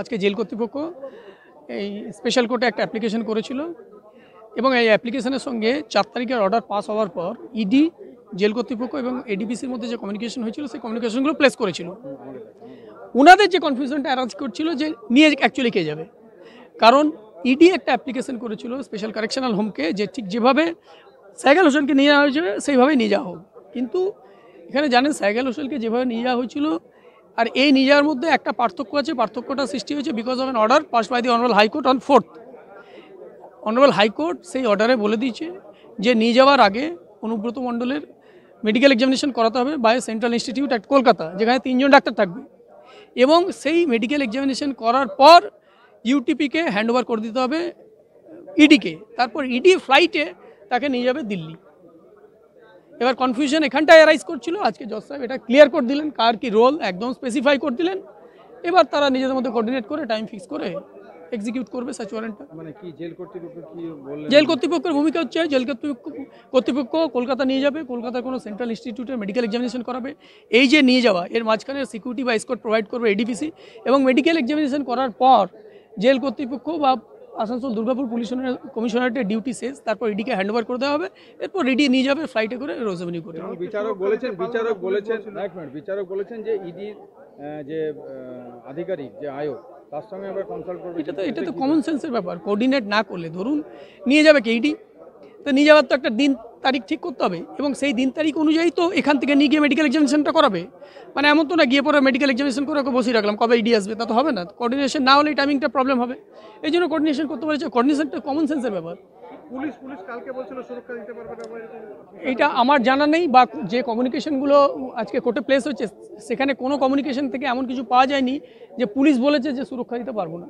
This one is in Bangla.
আজকে জেল কর্তৃপক্ষ এই স্পেশাল কোর্টে একটা অ্যাপ্লিকেশন করেছিল এবং এই অ্যাপ্লিকেশনের সঙ্গে চার তারিখের অর্ডার পাস হওয়ার পর ইডি জেল কর্তৃপক্ষ এবং এডিপিসির মধ্যে যে কমিউনিকেশন হয়েছিল, সেই কমিউনিকেশনগুলো প্লেস করেছিল। ওনাদের যে কনফিউশনটা অ্যারাজ করছিল যে নিয়ে অ্যাকচুয়ালি কে যাবে। কারণ ইডি একটা অ্যাপ্লিকেশন করেছিল স্পেশাল কারেকশনাল হোমকে যে ঠিক যেভাবে সাইকেল হোসেনকে নিয়ে যাওয়া হয়েছে সেইভাবেই নিয়ে যাওয়া হোক। কিন্তু এখানে জানেন সাইকেল হোসেনকে যেভাবে নিয়ে যাওয়া হয়েছিল আর এই যাওয়ার মধ্যে একটা পার্থক্য আছে, পার্থক্যটা সৃষ্টি হয়েছে because of an order pass by the honourable high court on fourth honourable high court সেই অর্ডারে বলে দিয়েছে যে নিয়ে যাওয়ার আগে অনুব্রত মণ্ডলের মেডিকেল এক্সামিনেশন করাতে হবে by central institute at Kolkata যেখানে তিনজন ডাক্তার থাকবে। এবং সেই মেডিকেল এক্সামিনেশন করার পর ইউটিপিকে হ্যান্ডওভার করে দিতে হবে ইডিকে তারপর ইডি ফ্লাইটে তাকে নিয়ে যাবে দিল্লি। এবার কনফিউশন এখানটায় অ্যারাইজ করছিল আজকে জজ সাহেব এটা ক্লিয়ার করে দিলেন কার কি রোল একদম স্পেসিফাই করে দিলেন। এবার তারা নিজেদের মধ্যে কোঅর্ডিনেট করে টাইম ফিক্স করে এক্সিকিউট করবে সার্চ ওয়ারেন্টটা মানে কি জেল কর্তৃপক্ষ কি বললেন? জেল কর্তৃপক্ষের ভূমিকা হচ্ছে জেল কর্তৃপক্ষ কর্তৃপক্ষ কলকাতা নিয়ে যাবে কলকাতার কোনো সেন্ট্রাল ইনস্টিটিউটে মেডিকেল এক্সামিনেশন করাবে। এই যে নিয়ে যাওয়া এর মাঝখানে সিকিউরিটি বা স্কট প্রোভাইড করবে এডিপিসি এবং মেডিকেল এক্সামিনেশন করার পর জেল কর্তৃপক্ষ বা আসানসোল দুর্গাপুর পুলিশ কমিশনারেটের ডিউটি শেষ তারপর ইডিকে হ্যান্ড ওভার করে দেওয়া হবে এরপর রেডি নিয়ে যাবে ফ্লাইটে করে রোজামিনি করে বিচারক বলেছেন বিচারক বলেছেন এক মিনিট বিচারক বলেছেন যে ইডির যে আধিকারিক যে আয়োগ তার সঙ্গে আবার কনসাল্ট করবে। এটা তো এটা তো কমন সেন্সের ব্যাপার কোঅর্ডিনেট না করলে ধরুন নিয়ে যাবে কে ইডি তো নিয়ে যাওয়ার তো একটা দিন তারিখ ঠিক করতে হবে এবং সেই দিন তারিখ অনুযায়ী তো এখান থেকে নিয়ে গিয়ে মেডিকেল এক্সামিনেশনটা করাবে। মানে এমন তো না গিয়ে পরে মেডিকেল এক্সামিনেশন করে ওকে বসিয়ে রাখলাম কবে ইডি আসবে তা তো হবে না। কোঅর্ডিনেশন না হলে টাইমিংটা প্রবলেম হবে। এই জন্য কোঅর্ডিনেশন করতে পারছে কোঅর্ডিনেশনটা কমন সেন্সের ব্যাপার। পুলিশ পুলিশ কালকে বলছিল সুরক্ষা দিতে পারবে না এটা আমার জানা নেই বা যে কমিউনিকেশনগুলো আজকে কোর্টে প্লেস হচ্ছে সেখানে কোনো কমিউনিকেশন থেকে এমন কিছু পাওয়া যায়নি যে পুলিশ বলেছে যে সুরক্ষা দিতে পারব না।